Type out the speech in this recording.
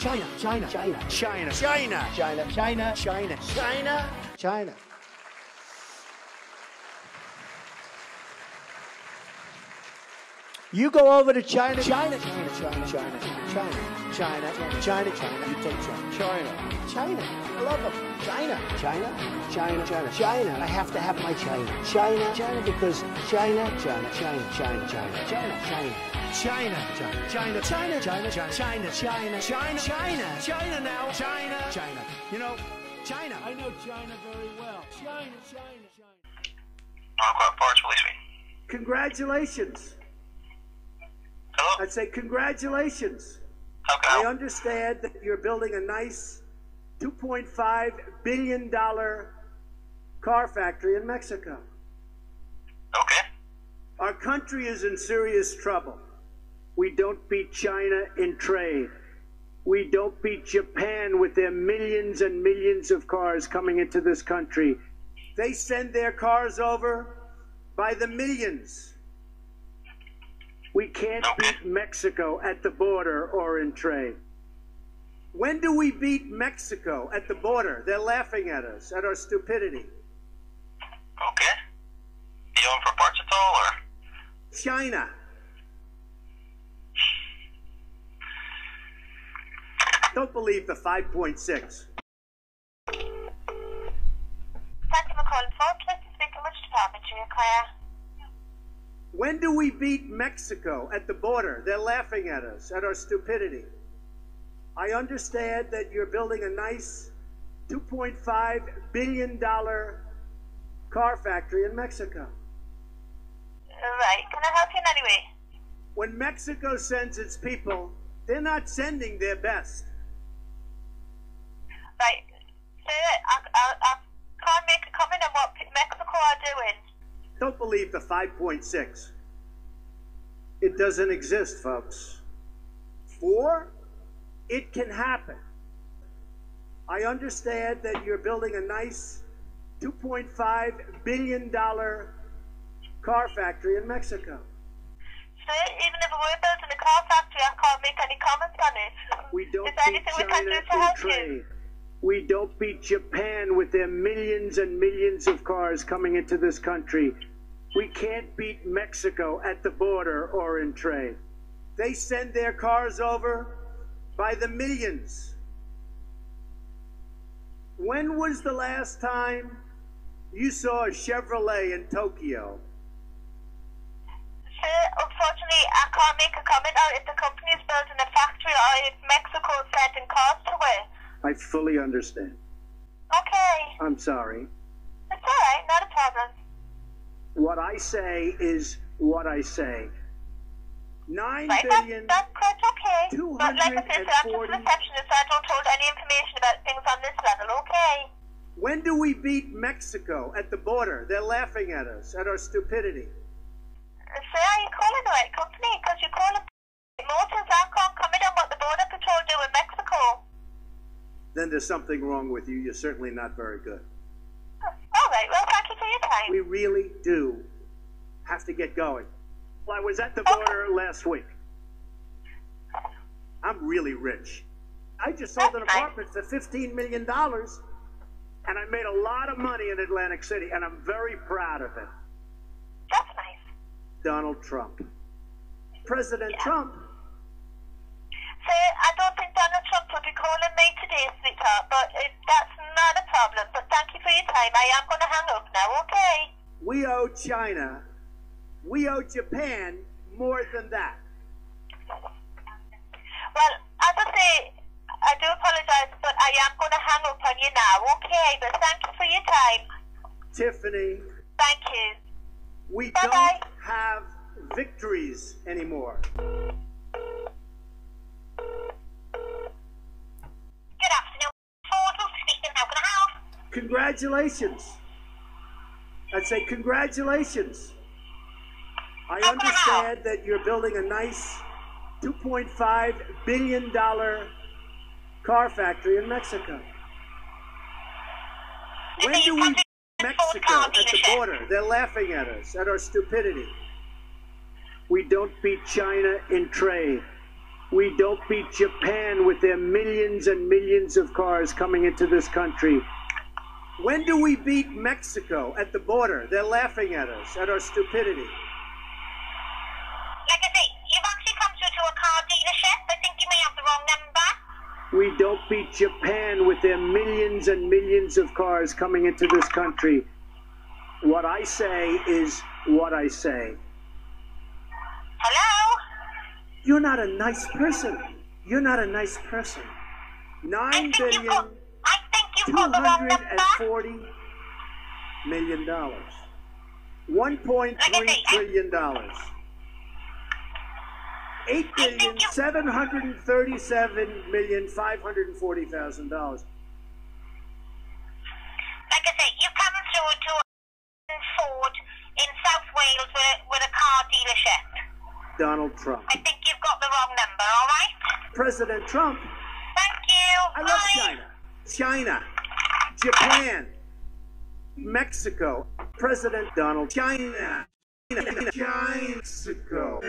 China, China, China, China, China, China, China, China, China, China. You go over to China, China, China, China, China, China, China, China, China. You take China, China, China. I love them. China, China, China, China, China. I have to have my China, China, China, because China, China, China, China, China, China, China. China, China, China, China, China, China, China, China, China, China, China now, China, China. You know, China. I know China very well. China, China, China. Marquardt Parts, release me. Congratulations. Hello? I'd say congratulations. I understand that you're building a nice $2.5 billion car factory in Mexico. Okay. Our country is in serious trouble. We don't beat China in trade. We don't beat Japan with their millions and millions of cars coming into this country. They send their cars over by the millions. We can't Okay. beat Mexico at the border or in trade. When do we beat Mexico at the border? They're laughing at us, at our stupidity. Okay. You going for parts at all, or? China. Don't believe the 5.6. Thank you for calling Ford. Please speak to which department you require. When do we beat Mexico at the border? They're laughing at us, at our stupidity. I understand that you're building a nice $2.5 billion car factory in Mexico. Right. Can I help you in any way? When Mexico sends its people, they're not sending their best. Right. Sir, I, I, I can't make a comment on what Mexico are doing. Don't believe the 5.6. It doesn't exist, folks. Four, it can happen. I understand that you're building a nice $2.5 billion car factory in Mexico. Sir, even if we're building a car factory, I can't make any comments on it. We don't Is there anything we can China do to help trade. you? We don't beat Japan with their millions and millions of cars coming into this country. We can't beat Mexico at the border or in trade. They send their cars over by the millions. When was the last time you saw a Chevrolet in Tokyo? Sir, unfortunately, I can't make a comment on if the company is building a factory or if Mexico is sending cars to it. I fully understand. Okay. I'm sorry. It's alright, not a problem. What I say is what I say. Nine Right, billion. that's, that's quite okay. But like I said, sir, I'm just a 240 receptionist, I don't hold any information about things on this level, okay? When do we beat Mexico at the border? They're laughing at us, at our stupidity. Sir, are you calling the right company? Because you're calling Motors. Can't comment on what the Border Patrol do in Mexico. Then there's something wrong with you. You're certainly not very good. Alright, well, thank you for your time. We really do have to get going. Well, I was at the border last week. I'm really rich. I just sold an apartment for $15 million, and I made a lot of money in Atlantic City, and I'm very proud of it. That's nice. Donald Trump. President Yeah. Trump Sir, I don't think Donald Trump will be calling me today, sweetheart, but uh, that's not a problem. But thank you for your time. I am going to hang up now, okay? We owe China, we owe Japan more than that. Well, as I say, I do apologize, but I am going to hang up on you now, okay? But thank you for your time. Tiffany, Thank you. we Bye-bye. don't have victories anymore. Good afternoon. Speaking. How can I help? Congratulations. I'd say congratulations. I How can I help? understand that you're building a nice $2.5 billion car factory in Mexico. When do we Mexico at the border? They're laughing at us, at our stupidity. We don't beat China in trade. We don't beat Japan with their millions and millions of cars coming into this country. When do we beat Mexico at the border? They're laughing at us, at our stupidity. Like I say, you've actually come through to a car dealership. I think you may have the wrong number. We don't beat Japan with their millions and millions of cars coming into this country. What I say is what I say. Hello? You're not a nice person. You're not a nice person. Nine billion. Got, I think you've two got the wrong hundred and number. forty million dollars. One point Like I three say, I- trillion dollars. Eight billion seven hundred and thirty-seven million five hundred and forty thousand dollars. Like I say, you've come through to a Ford in South Wales with a, with a car dealership. Donald Trump. I think you've got the wrong number, all right? President Trump. Thank you. I love Bye. China. China. Japan. Mexico. President Donald. China. China. China. Mexico.